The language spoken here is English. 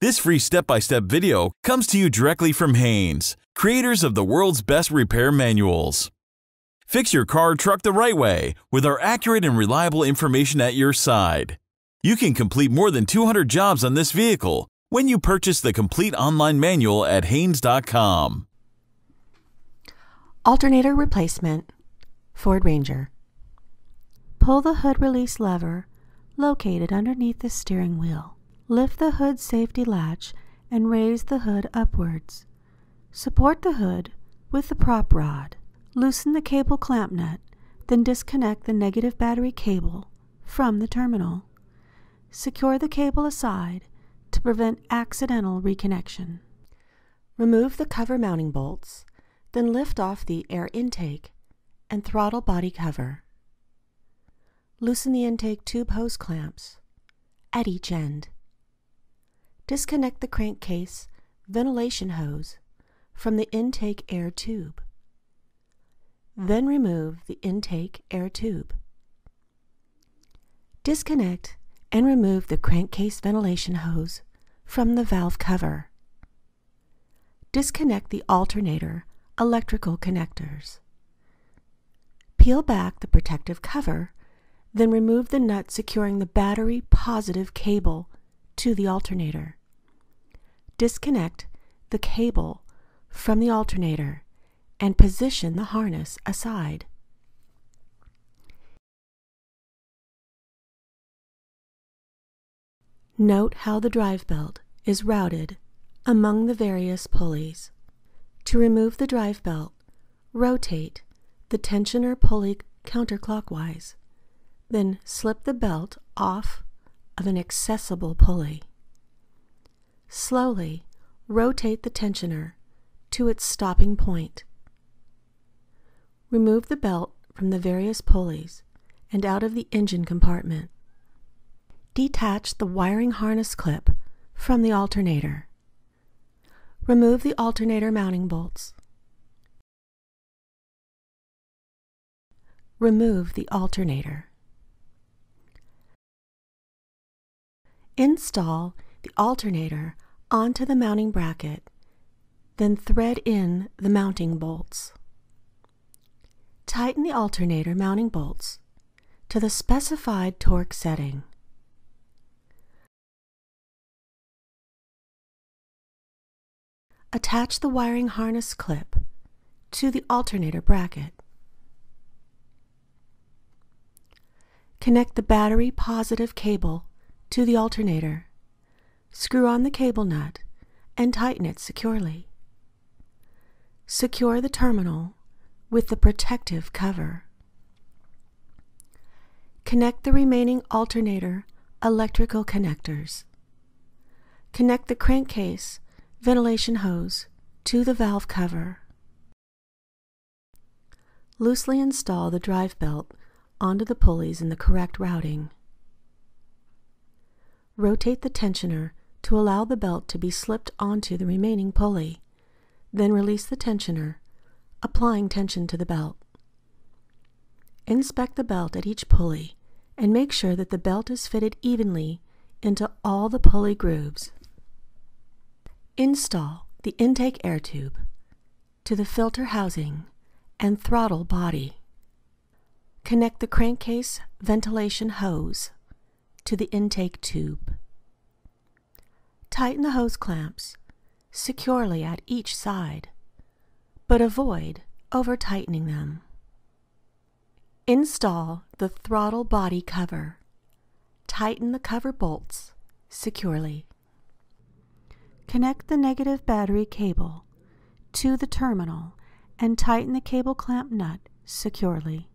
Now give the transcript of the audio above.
This free step-by-step video comes to you directly from Haynes, creators of the world's best repair manuals. Fix your car or truck the right way with our accurate and reliable information at your side. You can complete more than 200 jobs on this vehicle when you purchase the complete online manual at Haynes.com. Alternator replacement, Ford Ranger. Pull the hood release lever located underneath the steering wheel. Lift the hood safety latch and raise the hood upwards. Support the hood with the prop rod. Loosen the cable clamp nut, then disconnect the negative battery cable from the terminal. Secure the cable aside to prevent accidental reconnection. Remove the cover mounting bolts, then lift off the air intake and throttle body cover. Loosen the intake tube hose clamps at each end. Disconnect the crankcase ventilation hose from the intake air tube. Then remove the intake air tube. Disconnect and remove the crankcase ventilation hose from the valve cover. Disconnect the alternator electrical connectors. Peel back the protective cover, then remove the nut securing the battery positive cable to the alternator disconnect the cable from the alternator and position the harness aside. Note how the drive belt is routed among the various pulleys. To remove the drive belt, rotate the tensioner pulley counterclockwise, then slip the belt off of an accessible pulley. Slowly rotate the tensioner to its stopping point. Remove the belt from the various pulleys and out of the engine compartment. Detach the wiring harness clip from the alternator. Remove the alternator mounting bolts. Remove the alternator. Install the alternator onto the mounting bracket, then thread in the mounting bolts. Tighten the alternator mounting bolts to the specified torque setting. Attach the wiring harness clip to the alternator bracket. Connect the battery positive cable to the alternator. Screw on the cable nut and tighten it securely. Secure the terminal with the protective cover. Connect the remaining alternator electrical connectors. Connect the crankcase ventilation hose to the valve cover. Loosely install the drive belt onto the pulleys in the correct routing. Rotate the tensioner to allow the belt to be slipped onto the remaining pulley. Then release the tensioner, applying tension to the belt. Inspect the belt at each pulley and make sure that the belt is fitted evenly into all the pulley grooves. Install the intake air tube to the filter housing and throttle body. Connect the crankcase ventilation hose to the intake tube. Tighten the hose clamps securely at each side, but avoid over tightening them. Install the throttle body cover. Tighten the cover bolts securely. Connect the negative battery cable to the terminal and tighten the cable clamp nut securely.